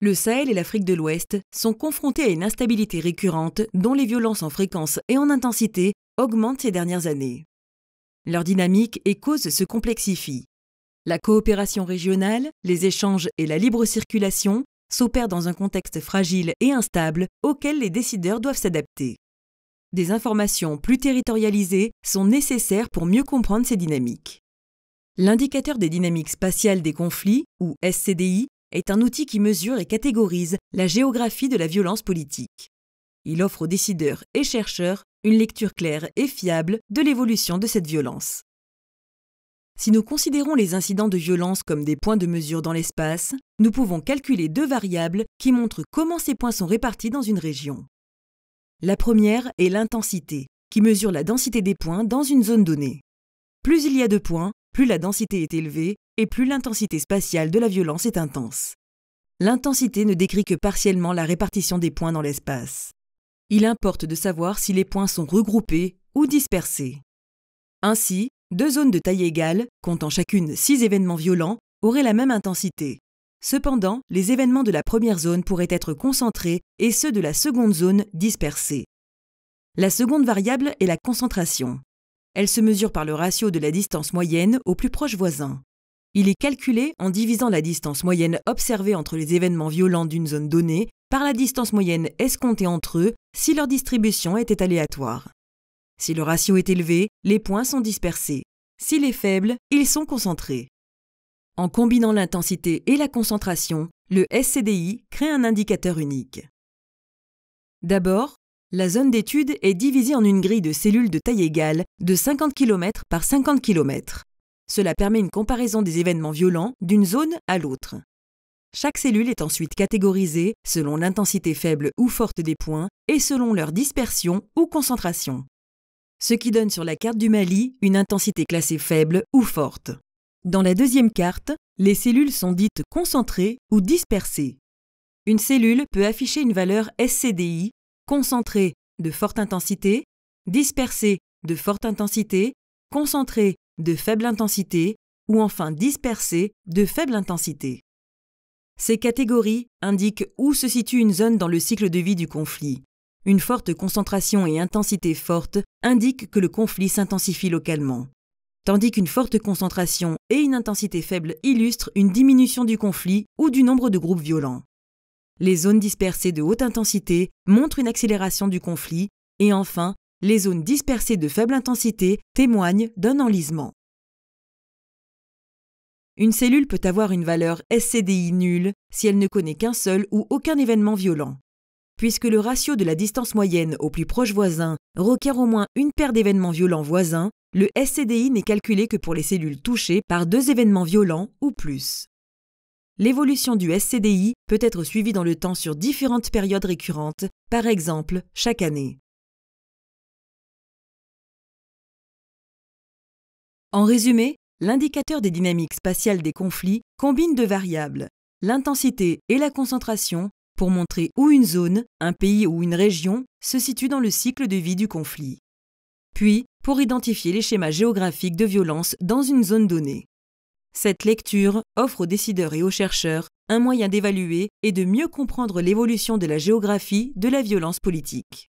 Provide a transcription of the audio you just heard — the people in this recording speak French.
le Sahel et l'Afrique de l'Ouest sont confrontés à une instabilité récurrente dont les violences en fréquence et en intensité augmentent ces dernières années. Leur dynamique et cause se complexifient. La coopération régionale, les échanges et la libre circulation s'opèrent dans un contexte fragile et instable auquel les décideurs doivent s'adapter. Des informations plus territorialisées sont nécessaires pour mieux comprendre ces dynamiques. L'indicateur des dynamiques spatiales des conflits, ou SCDI, est un outil qui mesure et catégorise la géographie de la violence politique. Il offre aux décideurs et chercheurs une lecture claire et fiable de l'évolution de cette violence. Si nous considérons les incidents de violence comme des points de mesure dans l'espace, nous pouvons calculer deux variables qui montrent comment ces points sont répartis dans une région. La première est l'intensité, qui mesure la densité des points dans une zone donnée. Plus il y a de points, plus la densité est élevée et plus l'intensité spatiale de la violence est intense. L'intensité ne décrit que partiellement la répartition des points dans l'espace. Il importe de savoir si les points sont regroupés ou dispersés. Ainsi, deux zones de taille égale, comptant chacune six événements violents, auraient la même intensité. Cependant, les événements de la première zone pourraient être concentrés et ceux de la seconde zone dispersés. La seconde variable est la concentration. Elle se mesure par le ratio de la distance moyenne aux plus proches voisins. Il est calculé en divisant la distance moyenne observée entre les événements violents d'une zone donnée par la distance moyenne escomptée entre eux si leur distribution était aléatoire. Si le ratio est élevé, les points sont dispersés. S'il est faible, ils sont concentrés. En combinant l'intensité et la concentration, le SCDI crée un indicateur unique. D'abord, la zone d'étude est divisée en une grille de cellules de taille égale de 50 km par 50 km. Cela permet une comparaison des événements violents d'une zone à l'autre. Chaque cellule est ensuite catégorisée selon l'intensité faible ou forte des points et selon leur dispersion ou concentration. Ce qui donne sur la carte du Mali une intensité classée faible ou forte. Dans la deuxième carte, les cellules sont dites concentrées ou dispersées. Une cellule peut afficher une valeur SCDI concentrée de forte intensité, dispersée de forte intensité, concentrée de faible intensité ou enfin dispersée de faible intensité. Ces catégories indiquent où se situe une zone dans le cycle de vie du conflit. Une forte concentration et intensité forte indiquent que le conflit s'intensifie localement, tandis qu'une forte concentration et une intensité faible illustrent une diminution du conflit ou du nombre de groupes violents. Les zones dispersées de haute intensité montrent une accélération du conflit, et enfin, les zones dispersées de faible intensité témoignent d'un enlisement. Une cellule peut avoir une valeur SCDI nulle si elle ne connaît qu'un seul ou aucun événement violent. Puisque le ratio de la distance moyenne au plus proche voisin requiert au moins une paire d'événements violents voisins, le SCDI n'est calculé que pour les cellules touchées par deux événements violents ou plus. L'évolution du SCDI peut être suivie dans le temps sur différentes périodes récurrentes, par exemple chaque année. En résumé, l'indicateur des dynamiques spatiales des conflits combine deux variables, l'intensité et la concentration, pour montrer où une zone, un pays ou une région se situe dans le cycle de vie du conflit. Puis, pour identifier les schémas géographiques de violence dans une zone donnée. Cette lecture offre aux décideurs et aux chercheurs un moyen d'évaluer et de mieux comprendre l'évolution de la géographie de la violence politique.